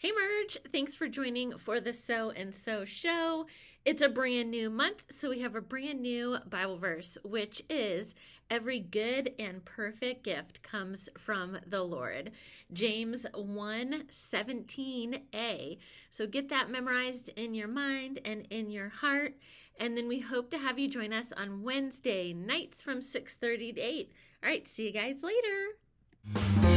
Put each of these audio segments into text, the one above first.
Hey, Merge. Thanks for joining for the So and So show. It's a brand new month, so we have a brand new Bible verse, which is Every good and perfect gift comes from the Lord. James 1 17a. So get that memorized in your mind and in your heart. And then we hope to have you join us on Wednesday nights from 6:30 to 8. All right, see you guys later.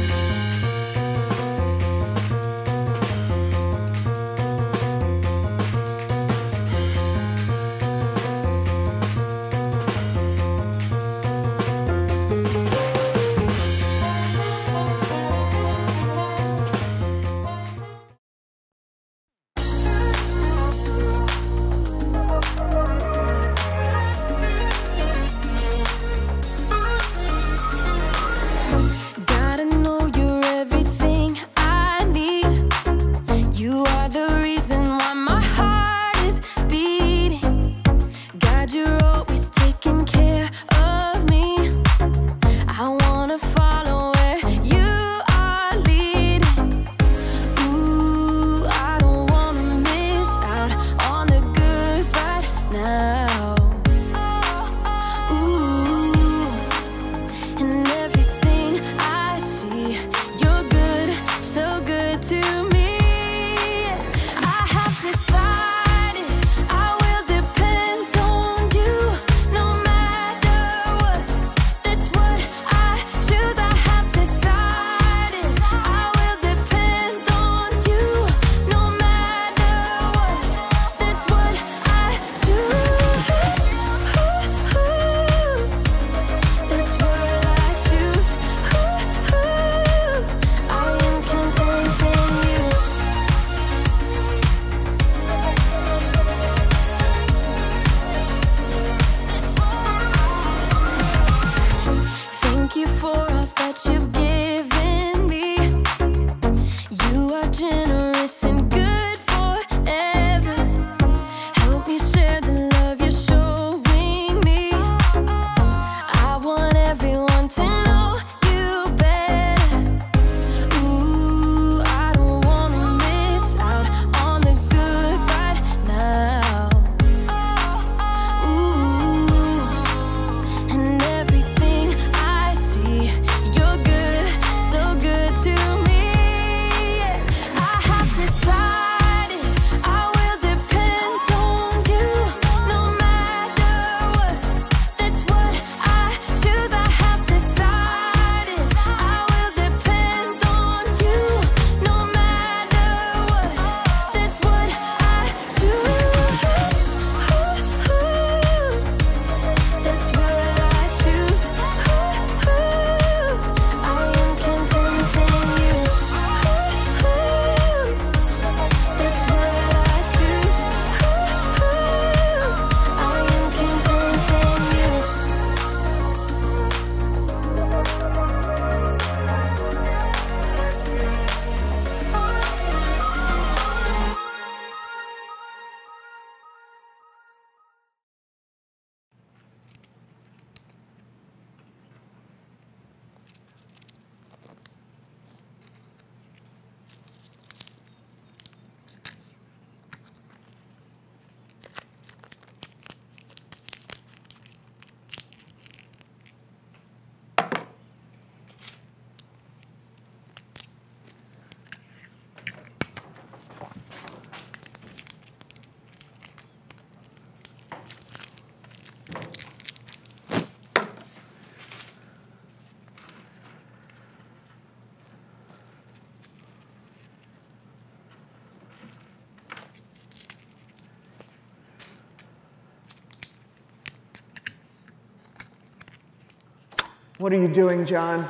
What are you doing, John?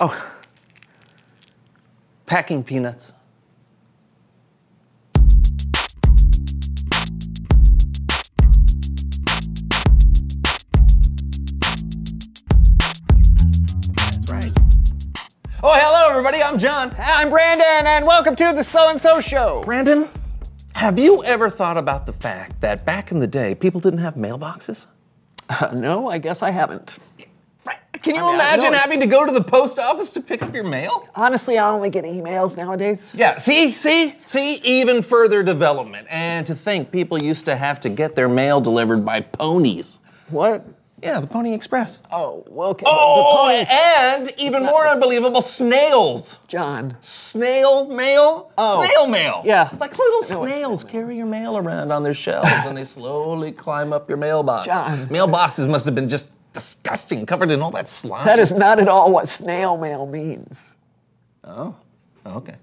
Oh, packing peanuts. That's right. Oh, hello, everybody. I'm John. I'm Brandon, and welcome to the So and So Show. Brandon, have you ever thought about the fact that back in the day, people didn't have mailboxes? Uh, no, I guess I haven't. Can you I mean, imagine having to go to the post office to pick up your mail? Honestly, I only get emails nowadays. Yeah, see, see, see, even further development. And to think people used to have to get their mail delivered by ponies. What? Yeah, the Pony Express. Oh, well, okay. Oh, the ponies, and even more unbelievable, snails. John. Snail mail? Oh, Snail mail. yeah. Like little I know what snails snail carry your mail around on their shells and they slowly climb up your mailbox. John. Mailboxes must have been just disgusting, covered in all that slime. That is not at all what snail mail means. Oh, okay.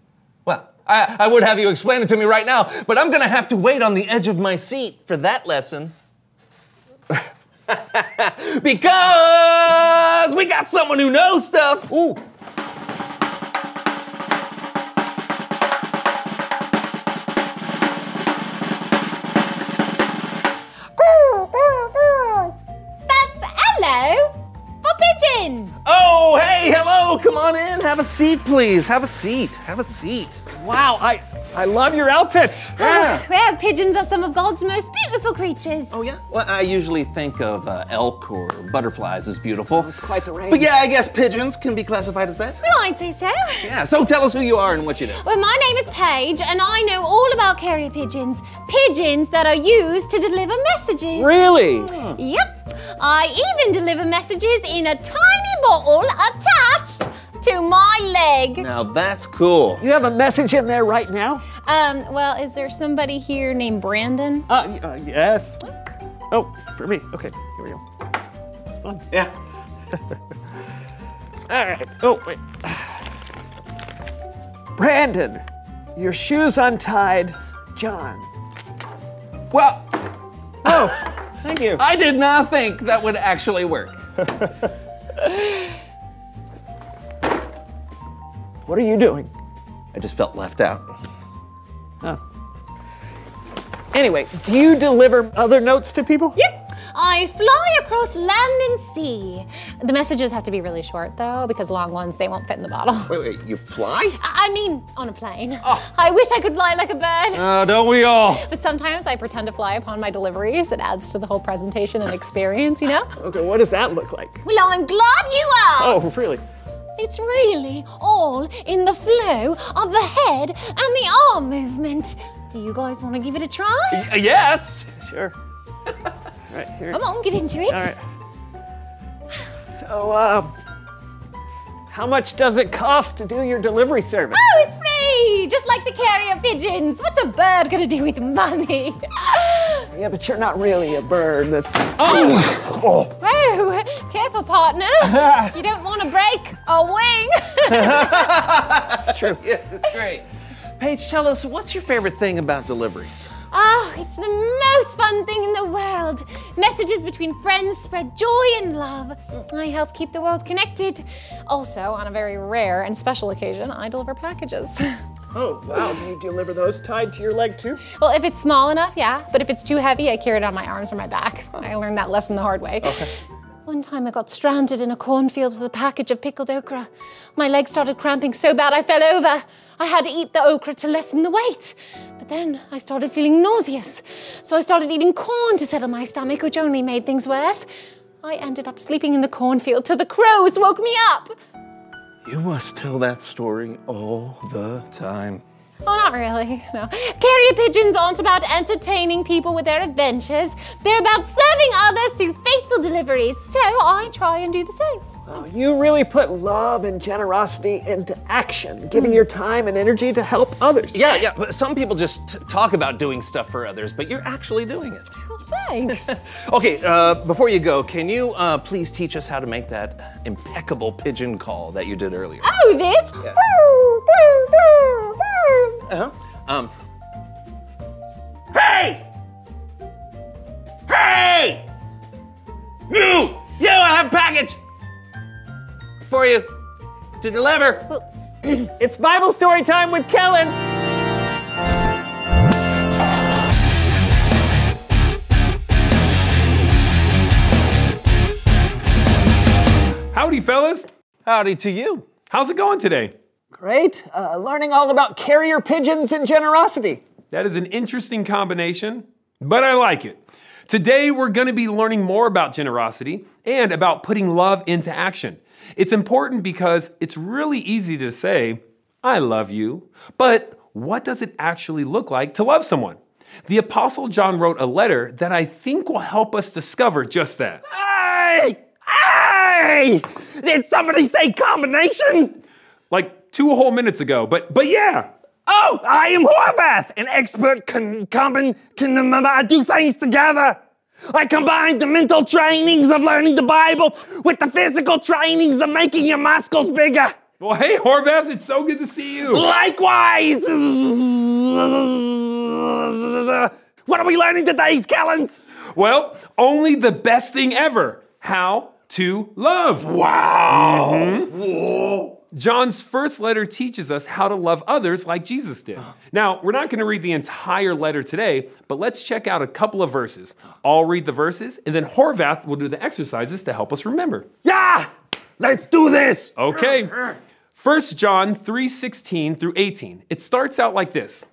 Well, I, I would have you explain it to me right now, but I'm gonna have to wait on the edge of my seat for that lesson. because we got someone who knows stuff. Ooh. Have a seat, please. Have a seat. Have a seat. Wow, I, I love your outfit. Yeah. Well, pigeons are some of God's most beautiful creatures. Oh, yeah? Well, I usually think of uh, elk or butterflies as beautiful. It's quite the range. But yeah, I guess pigeons can be classified as that. Well, I'd say so. Yeah, so tell us who you are and what you do. Well, my name is Paige, and I know all about carrier pigeons. Pigeons that are used to deliver messages. Really? Yep. I even deliver messages in a tiny bottle attached to my leg. Now that's cool. You have a message in there right now? Um, well, is there somebody here named Brandon? Uh, uh yes. Oh, for me. Okay, here we go. It's fun. Yeah. All right. Oh, wait. Brandon, your shoes untied. John. Well, Oh, thank you. I did not think that would actually work. What are you doing? I just felt left out. Huh. Anyway, do you deliver other notes to people? Yep. I fly across land and sea. The messages have to be really short though, because long ones they won't fit in the bottle. Wait, wait, you fly? I I mean, on a plane. Oh. I wish I could fly like a bird. Oh, don't we all? but sometimes I pretend to fly upon my deliveries. It adds to the whole presentation and experience, you know? Okay, what does that look like? Well, I'm glad you are. Oh, really? It's really all in the flow of the head and the arm movement. Do you guys want to give it a try? Uh, yes. Sure. right here. Come on, get into it. All right. So, um, how much does it cost to do your delivery service? Oh, it's free, just like the carrier pigeons. What's a bird gonna do with money? Yeah, but you're not really a bird. That's. Oh! oh. Careful, partner. you don't want to break a wing. That's true. Yeah, that's great. Paige, tell us what's your favorite thing about deliveries? Oh, it's the most fun thing in the world. Messages between friends spread joy and love. I help keep the world connected. Also, on a very rare and special occasion, I deliver packages. Oh, wow. Do you deliver those tied to your leg too? well, if it's small enough, yeah. But if it's too heavy, I carry it on my arms or my back. I learned that lesson the hard way. One time I got stranded in a cornfield with a package of pickled okra. My leg started cramping so bad I fell over. I had to eat the okra to lessen the weight. But then I started feeling nauseous. So I started eating corn to settle my stomach, which only made things worse. I ended up sleeping in the cornfield till the crows woke me up. You must tell that story all the time. Oh, not really. No. Carrier pigeons aren't about entertaining people with their adventures. They're about serving others through faithful deliveries. So I try and do the same. Oh, you really put love and generosity into action, giving your time and energy to help others. Yeah, yeah. but Some people just t- talk about doing stuff for others, but you're actually doing it. Well, thanks. Okay, uh, before you go, can you uh, please teach us how to make that impeccable pigeon call that you did earlier? oh, this? Uh-huh. Um. Hey! Hey! For you to deliver. It's Bible story time with Kellen. Howdy, fellas. Howdy to you. How's it going today? Great. Uh, learning all about carrier pigeons and generosity. That is an interesting combination, but I like it. Today, we're going to be learning more about generosity and about putting love into action. It's important because it's really easy to say, I love you, but what does it actually look like to love someone? The Apostle John wrote a letter that I think will help us discover just that. Hey! Hey! Did somebody say combination? Like two whole minutes ago, but but yeah. Oh, I am Horvath, an expert can combine can um, uh, do things together. I combine the mental trainings of learning the Bible with the physical trainings of making your muscles bigger. Well, hey Horvath, it's so good to see you. Likewise. What are we learning today, Skellins? Well, only the best thing ever. How to love. Wow. Mm-hmm. John's first letter teaches us how to love others like Jesus did. Now, we're not going to read the entire letter today, but let's check out a couple of verses. I'll read the verses, and then Horvath will do the exercises to help us remember. Yeah! Let's do this! Okay. 1 John 3:16 through 18. It starts out like this.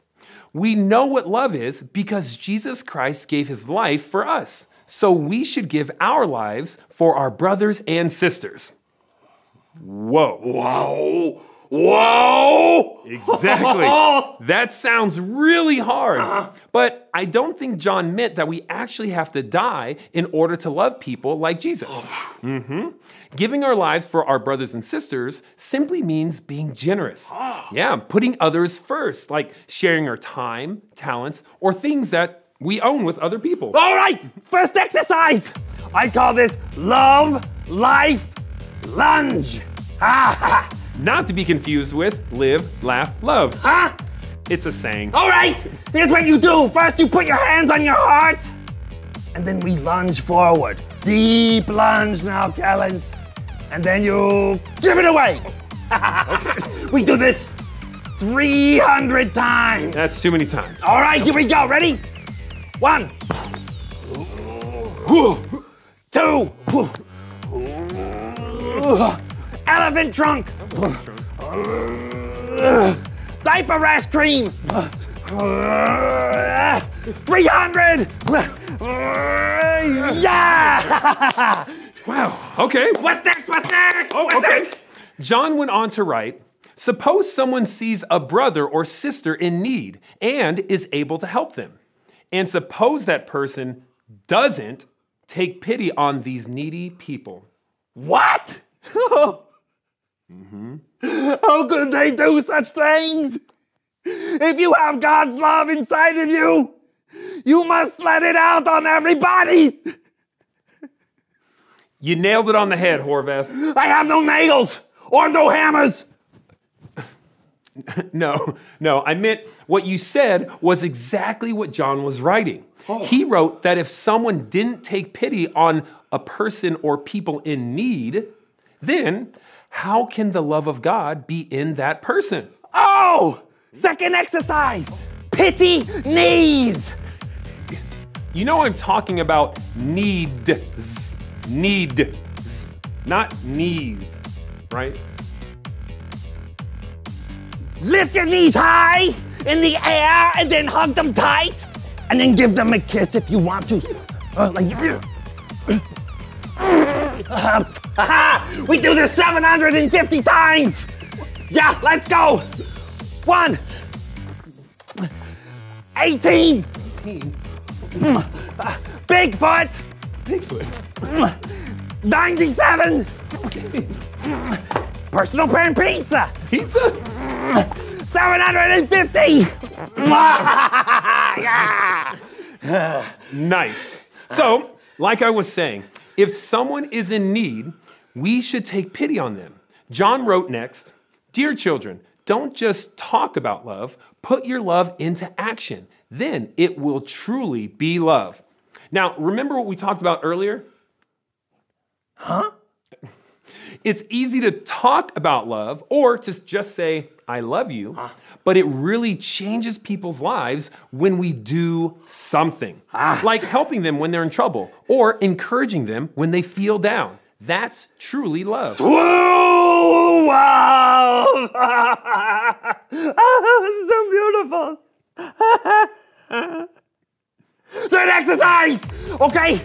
We know what love is because Jesus Christ gave his life for us. So we should give our lives for our brothers and sisters. Whoa. Whoa! Whoa! Exactly. that sounds really hard. But I don't think John meant that we actually have to die in order to love people like Jesus. Mm -hmm. Giving our lives for our brothers and sisters simply means being generous. Yeah, putting others first, like sharing our time, talents, or things that we own with other people. All right, first exercise. I call this love, life, lunge. Ha ha. Not to be confused with live, laugh, love. Huh? It's a saying. All right, here's what you do. First, you put your hands on your heart, and then we lunge forward. Deep lunge now, Callens. And then you give it away. we do this 300 times. That's too many times. All right, here we go. Ready? One, two, elephant trunk, diaper rash cream, 300. Yeah! Wow. Okay. What's next? What's next? Oh, What's okay. next? John went on to write Suppose someone sees a brother or sister in need and is able to help them. And suppose that person doesn't take pity on these needy people. What? How could they do such things? If you have God's love inside of you, you must let it out on everybody. You nailed it on the head, Horvath. I have no nails or no hammers. No, no, I meant what you said was exactly what John was writing. Oh. He wrote that if someone didn't take pity on a person or people in need, then how can the love of God be in that person? Oh, second exercise. Pity knees. You know I'm talking about needs, needs, not knees, right? Lift your knees high in the air and then hug them tight. And then give them a kiss if you want to. Uh, like! We do this 750 times. Yeah, let's go. One. 18. Uh, Bigfoot. Bigfoot. 97. Personal pan pizza. Pizza? 750! Nice. So, like I was saying, if someone is in need, we should take pity on them. John wrote next Dear children, don't just talk about love, put your love into action. Then it will truly be love. Now, remember what we talked about earlier? Huh? It's easy to talk about love or to just say, I love you, ah. but it really changes people's lives when we do something. Ah. Like helping them when they're in trouble or encouraging them when they feel down. That's truly love. Whoa! Wow! so beautiful. Then exercise! Okay?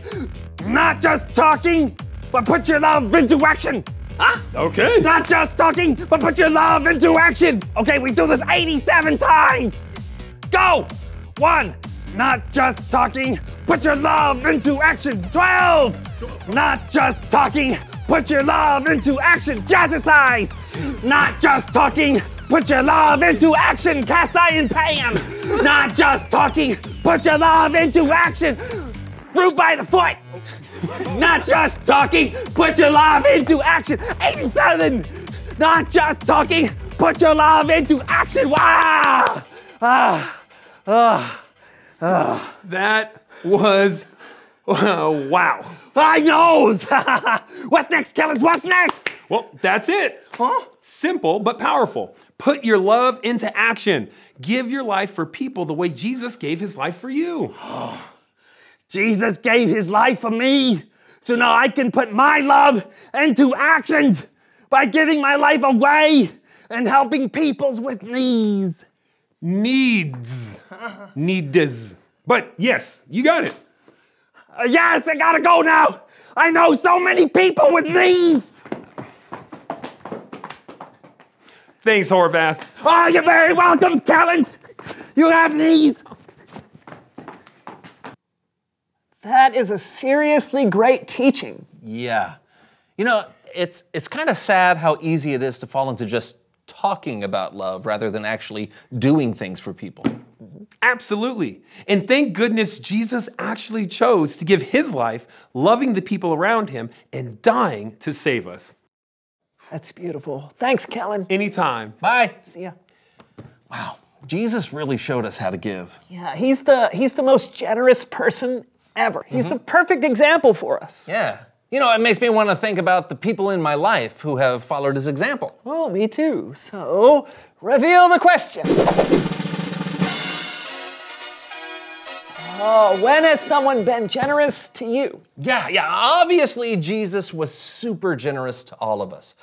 Not just talking, but put your love into action. Huh? Okay. Not just talking, but put your love into action. Okay, we do this 87 times. Go! One, not just talking, put your love into action. 12, not just talking, put your love into action. Jazzercise! Not just talking, put your love into action. Cast iron pan! Not just talking, put your love into action. Fruit by the foot! Not just talking, put your love into action. 87! Not just talking, put your love into action. Wow! Ah, ah, ah. That was uh, wow. I knows! What's next, Kellens? What's next? Well, that's it. Huh? Simple but powerful. Put your love into action. Give your life for people the way Jesus gave his life for you. Jesus gave his life for me, so now I can put my love into actions by giving my life away and helping peoples with needs. Needs. Needs. But yes, you got it. Uh, yes, I gotta go now. I know so many people with needs. Thanks, Horvath. Oh, you're very welcome, Kellens. You have needs. That is a seriously great teaching. Yeah. You know, it's it's kind of sad how easy it is to fall into just talking about love rather than actually doing things for people. Mm-hmm. Absolutely. And thank goodness Jesus actually chose to give his life, loving the people around him and dying to save us. That's beautiful. Thanks, Kellen. Anytime. Bye. See ya. Wow. Jesus really showed us how to give. Yeah, he's the he's the most generous person ever. He's mm-hmm. the perfect example for us. Yeah. You know, it makes me want to think about the people in my life who have followed his example. Oh, me too. So, reveal the question. Oh, when has someone been generous to you? Yeah, yeah. Obviously, Jesus was super generous to all of us.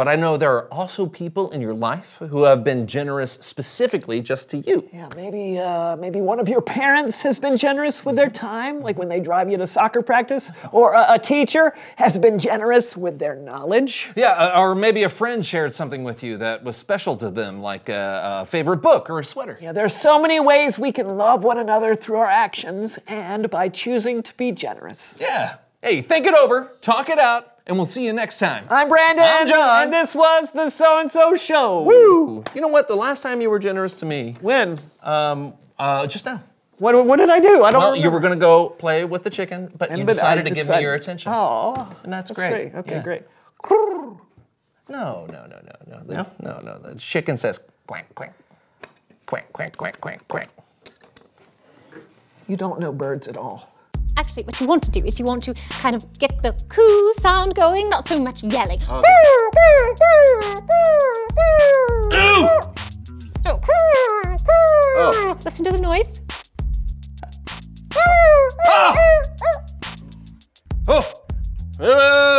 But I know there are also people in your life who have been generous specifically just to you. Yeah, maybe uh, maybe one of your parents has been generous with their time, like when they drive you to soccer practice, or a, a teacher has been generous with their knowledge. Yeah, uh, or maybe a friend shared something with you that was special to them, like a, a favorite book or a sweater. Yeah, there's so many ways we can love one another through our actions and by choosing to be generous. Yeah. Hey, think it over, talk it out, and we'll see you next time. I'm Brandon. I'm John. And this was the So and So Show. Woo! You know what? The last time you were generous to me, When? um, uh, just now. What, what did I do? I don't Well, remember. you were gonna go play with the chicken, but you but decided to give me your attention. Oh, and that's, that's great. great. Okay, Yeah. great. No, no, no, no, no. The, No? no, no. The chicken says quack, quack, quack, quack, quack, quack, quack. You don't know birds at all. Actually, what you want to do is you want to kind of get the coo sound going, not so much yelling. Oh. Ooh! Oh, oh. Listen to the noise. Ah. Oh! Uh.